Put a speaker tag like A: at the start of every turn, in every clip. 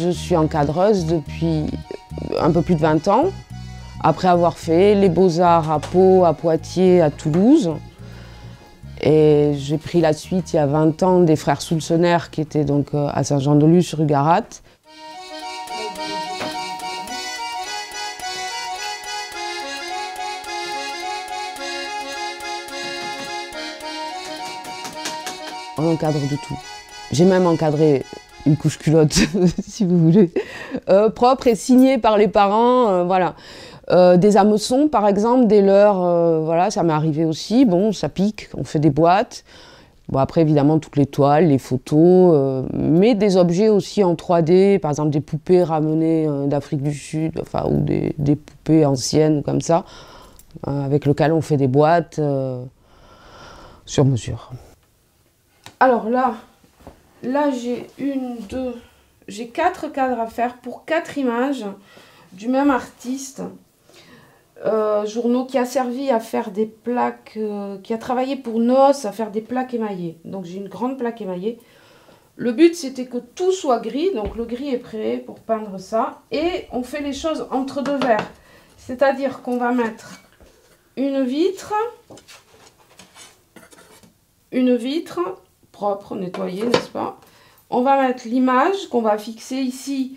A: Je suis encadreuse depuis un peu plus de 20 ans, après avoir fait les beaux-arts à Pau, à Poitiers, à Toulouse. Et j'ai pris la suite il y a 20 ans des frères Soulsener qui étaient donc euh, à Saint-Jean-de-Luz, rue Garat. On encadre de tout. J'ai même encadré couche culotte, si vous voulez, euh, propre et signée par les parents, euh, voilà. Euh, des hameçons, par exemple, des leurres, euh, voilà, ça m'est arrivé aussi. Bon, ça pique, on fait des boîtes. Bon, après, évidemment, toutes les toiles, les photos, mais des objets aussi en 3D, par exemple des poupées ramenées d'Afrique du Sud, enfin, ou des, des, poupées anciennes comme ça, avec lesquelles on fait des boîtes sur mesure.
B: Alors là, là j'ai une, deux, j'ai quatre cadres à faire pour quatre images du même artiste. Euh, journaux qui a servi à faire des plaques, euh, qui a travaillé pour NOS à faire des plaques émaillées. Donc j'ai une grande plaque émaillée. Le but c'était que tout soit gris, donc le gris est prêt pour peindre ça. Et on fait les choses entre deux verres. C'est-à-dire qu'on va mettre une vitre, une vitre propre, nettoyée, n'est-ce pas? On va mettre l'image qu'on va fixer ici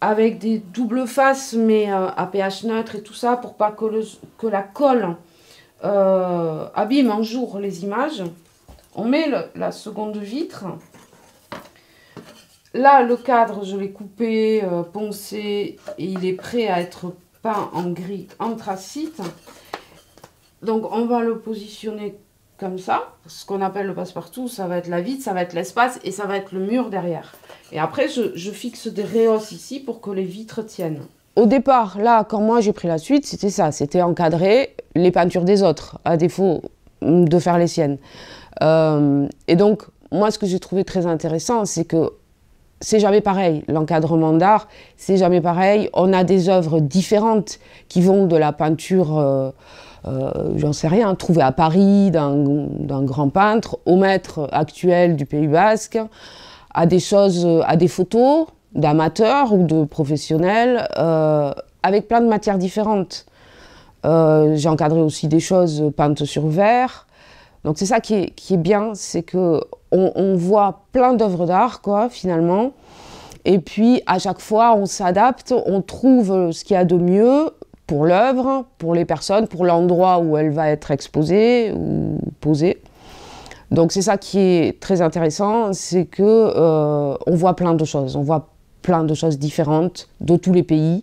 B: avec des doubles faces, mais euh, à pH neutre et tout ça, pour pas que, le, que la colle euh, abîme un jour les images. On met la seconde vitre. Là, le cadre, je l'ai coupé, euh, poncé, et il est prêt à être peint en gris anthracite. Donc, on va le positionner comme ça. Ce qu'on appelle le passe-partout, ça va être la vitre, ça va être l'espace, et ça va être le mur derrière. Et après, je, fixe des réhausses ici pour que les vitres tiennent.
A: Au départ, là, quand moi j'ai pris la suite, c'était ça, c'était encadrer les peintures des autres, à défaut de faire les siennes. Euh, et donc, moi, ce que j'ai trouvé très intéressant, c'est que c'est jamais pareil. L'encadrement d'art, c'est jamais pareil. On a des œuvres différentes qui vont de la peinture, euh, j'en sais rien, trouvée à Paris d'un grand peintre, au maître actuel du Pays Basque à des choses, à des photos d'amateurs ou de professionnels, euh, avec plein de matières différentes. Euh, J'ai encadré aussi des choses peintes sur verre. Donc c'est ça qui est, qui est bien, c'est que on, voit plein d'œuvres d'art, quoi, finalement. Et puis à chaque fois, on s'adapte, on trouve ce qu'il y a de mieux pour l'œuvre, pour les personnes, pour l'endroit où elle va être exposée ou posée. Donc c'est ça qui est très intéressant, c'est que euh, on voit plein de choses, on voit plein de choses différentes de tous les pays.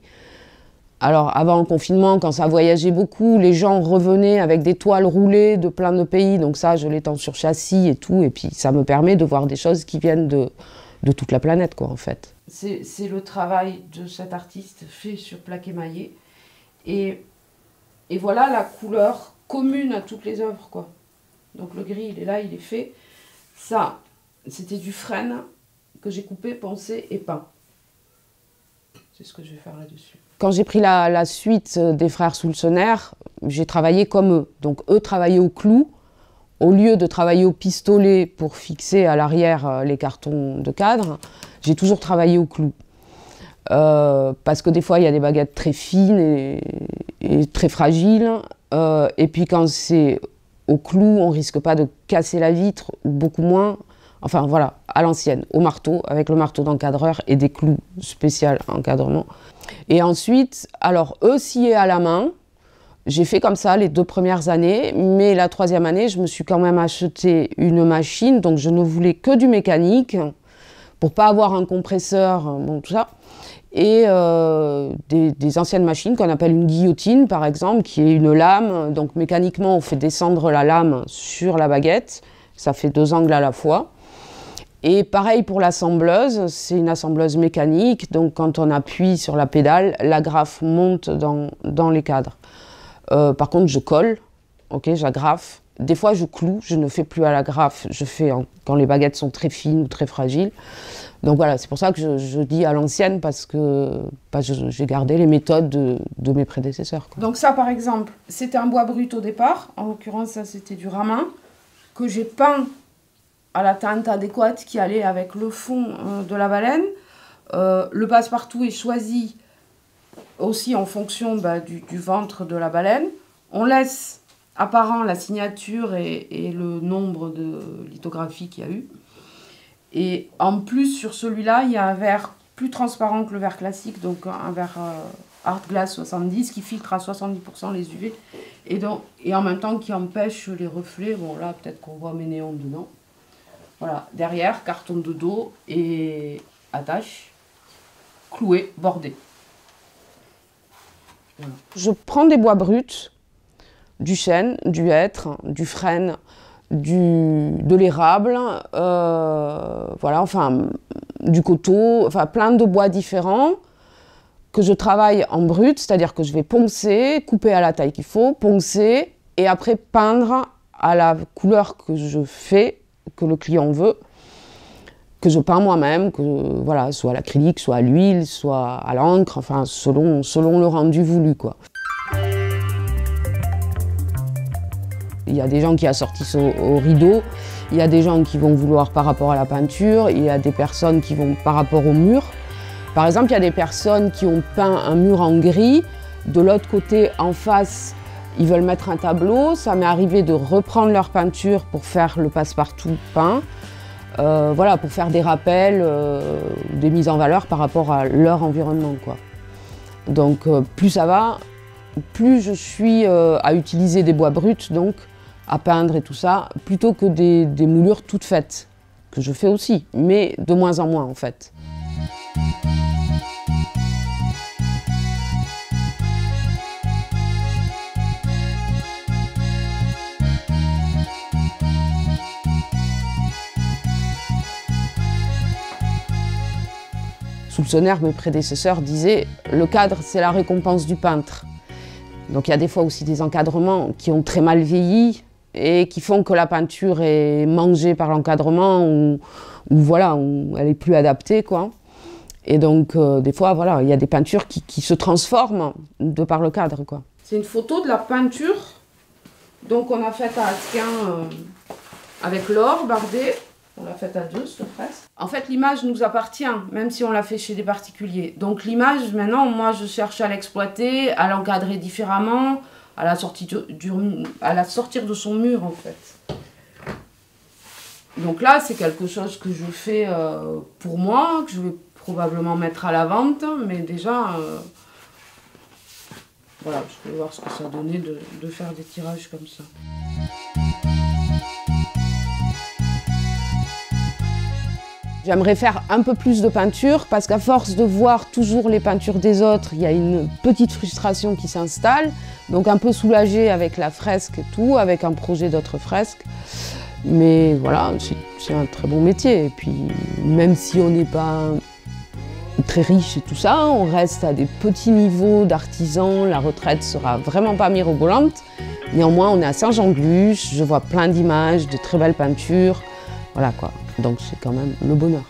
A: Alors avant le confinement, quand ça voyageait beaucoup, les gens revenaient avec des toiles roulées de plein de pays, donc ça je l'étends sur châssis et tout, et puis ça me permet de voir des choses qui viennent de, de toute la planète quoi en fait.
B: C'est le travail de cet artiste fait sur plaque émaillée, et, voilà la couleur commune à toutes les œuvres quoi. Donc le gris, il est là, il est fait. Ça, c'était du frêne que j'ai coupé, poncé et peint. C'est ce que je vais faire là-dessus.
A: Quand j'ai pris la, suite des frères Soulsener, j'ai travaillé comme eux. Donc eux travaillaient au clou. Au lieu de travailler au pistolet pour fixer à l'arrière euh, les cartons de cadre, j'ai toujours travaillé au clou. Euh, parce que des fois, il y a des baguettes très fines et, très fragiles. Euh, et puis quand c'est au clou, on risque pas de casser la vitre, ou beaucoup moins. Enfin voilà, à l'ancienne, au marteau, avec le marteau d'encadreur et des clous spéciaux encadrement. Et ensuite, alors eux scier à la main, j'ai fait comme ça les deux premières années, mais la troisième année, je me suis quand même acheté une machine, donc je ne voulais que du mécanique, pour pas avoir un compresseur, bon tout ça et euh, des, anciennes machines qu'on appelle une guillotine par exemple, qui est une lame. Donc mécaniquement, on fait descendre la lame sur la baguette. Ça fait deux angles à la fois. Et pareil pour l'assembleuse, c'est une assembleuse mécanique. Donc quand on appuie sur la pédale, l'agrafe monte dans, les cadres. Euh, par contre, je colle, j'agrafe. Des fois, je cloue, je ne fais plus à l'agrafe, je fais quand les baguettes sont très fines ou très fragiles. Donc voilà, c'est pour ça que je, dis à l'ancienne, parce que j'ai gardé les méthodes de, mes prédécesseurs.
B: Donc ça, par exemple, c'était un bois brut au départ. En l'occurrence, ça, c'était du ramin, que j'ai peint à la teinte adéquate qui allait avec le fond euh, de la baleine. Euh, le passe-partout est choisi aussi en fonction bah, du, ventre de la baleine. On laisse apparent la signature et, le nombre de lithographies qu'il y a eu. Et en plus, sur celui-là, il y a un verre plus transparent que le verre classique, donc un verre euh, Art Glass 70 qui filtre à 70% les UV et, en même temps qui empêche les reflets. Bon, là, peut-être qu'on voit mes néons dedans. Voilà, derrière, carton de dos et attache, cloué, bordé.
A: Je prends des bois bruts, du chêne, du hêtre, du frêne, du, de l'érable, euh, voilà, enfin, du coteau, enfin plein de bois différents que je travaille en brut, c'est-à-dire que je vais poncer, couper à la taille qu'il faut, poncer et après peindre à la couleur que je fais, que le client veut, que je peins moi-même, que voilà, soit à l'acrylique, soit à l'huile, soit à l'encre, enfin selon, selon le rendu voulu quoi. Il y a des gens qui assortissent au, au, rideau, il y a des gens qui vont vouloir par rapport à la peinture, il y a des personnes qui vont par rapport au mur. Par exemple, il y a des personnes qui ont peint un mur en gris, de l'autre côté, en face, ils veulent mettre un tableau. Ça m'est arrivé de reprendre leur peinture pour faire le passe-partout peint. Euh, voilà, pour faire des rappels, euh, des mises en valeur par rapport à leur environnement. Quoi. Donc euh, plus ça va, plus je suis à utiliser des bois bruts, donc à peindre et tout ça, plutôt que des, moulures toutes faites, que je fais aussi, mais de moins en moins en fait. Soupçonnaire, mes prédécesseurs disaient le cadre, c'est la récompense du peintre. Donc il y a des fois aussi des encadrements qui ont très mal vieilli et qui font que la peinture est mangée par l'encadrement ou, voilà, elle est plus adaptée quoi. Et donc euh, des fois voilà, il y a des peintures qui, se transforment de par le cadre quoi.
B: C'est une photo de la peinture donc on a faite à Atquin euh, avec l'or bardé. On l'a faite à deux, cette fresque. En fait, l'image nous appartient, même si on l'a fait chez des particuliers. Donc l'image, maintenant, moi, je cherche à l'exploiter, à l'encadrer différemment, à la, sortie à la sortir de son mur, en fait. Donc là, c'est quelque chose que je fais euh, pour moi, que je vais probablement mettre à la vente, mais déjà, euh, voilà, je vais voir ce que ça donnait de, de faire des tirages comme ça.
A: J'aimerais faire un peu plus de peinture parce qu'à force de voir toujours les peintures des autres, il y a une petite frustration qui s'installe. Donc un peu soulagé avec la fresque et tout, avec un projet d'autres fresques. Mais voilà, c'est un très bon métier. Et puis même si on n'est pas très riche et tout ça, on reste à des petits niveaux d'artisans, la retraite sera vraiment pas mirobolante. Néanmoins, on est à Saint-Jean-de-Luz, je vois plein d'images, de très belles peintures. Voilà quoi. Donc c'est quand même le bonheur.